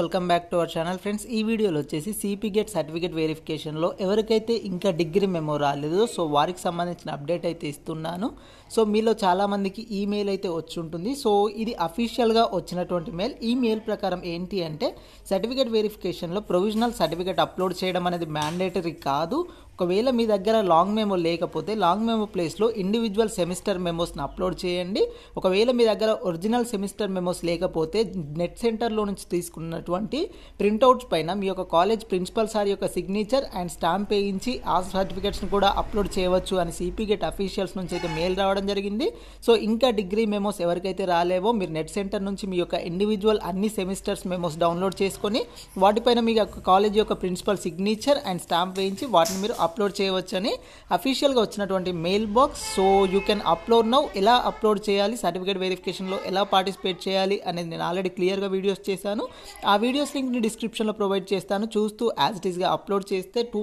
Welcome back to our channel. Friends ఈ వీడియోలో వచ్చేసి సిపి గేట్ సర్టిఫికేట్ వెరిఫికేషన్లో ఎవరికైతే ఇంకా డిగ్రీ మెమో రాలేదో సో వారికి సంబంధించిన అప్డేట్ అయితే ఇస్తున్నాను. సో మీలో చాలామందికి ఈమెయిల్ అయితే వచ్చి ఉంటుంది సో ఇది అఫీషియల్గా వచ్చినటువంటి మెయిల్. ఈ మెయిల్ ప్రకారం ఏంటి అంటే సర్టిఫికేట్ వెరిఫికేషన్లో ప్రొవిజనల్ సర్టిఫికేట్ అప్లోడ్ చేయడం అనేది మ్యాండేటరీ కాదు. ఒకవేళ మీ దగ్గర లాంగ్ మెమో లేకపోతే లాంగ్ మెమో ప్లేస్లో ఇండివిజువల్ సెమిస్టర్ మెమోస్ని అప్లోడ్ చేయండి. ఒకవేళ మీ దగ్గర ఒరిజినల్ సెమిస్టర్ మెమోస్ లేకపోతే నెట్ సెంటర్లో నుంచి తీసుకున్నటువంటి ప్రింట్అవుట్స్ పైన మీ యొక్క కాలేజ్ ప్రిన్సిపల్ సార్ యొక్క సిగ్నేచర్ అండ్ స్టాంప్ వేయించి ఆ సర్టిఫికేట్స్ని కూడా అప్లోడ్ చేయవచ్చు అని సిపి గేట్ అఫీషియల్స్ నుంచి అయితే మెయిల్ రావడం జరిగింది. సో ఇంకా డిగ్రీ మెమోస్ ఎవరికైతే రాలేవో మీరు నెట్ సెంటర్ నుంచి మీ యొక్క ఇండివిజువల్ అన్ని సెమిస్టర్స్ మెమోస్ డౌన్లోడ్ చేసుకొని వాటిపైన మీ యొక్క కాలేజ్ యొక్క ప్రిన్సిపల్ సిగ్నేచర్ అండ్ స్టాంప్ వేయించి వాటిని మీరు అప్లోడ్ చేయవచ్చని అఫీషియల్గా వచ్చినటువంటి mail box so you can upload now ఎలా అప్లోడ్ చేయాలి? సర్టిఫికేట్ వెరిఫికేషన్లో ఎలా పార్టిసిపేట్ చేయాలి అనేది నేను ఆల్రెడీ క్లియర్గా వీడియోస్ చేశాను. ఆ వీడియోస్ లింక్ని డిస్క్రిప్షన్లో ప్రొవైడ్ చేస్తాను. చూస్తూ యాజ్ ఇట్ ఈస్గా అప్లోడ్ చేస్తే టూ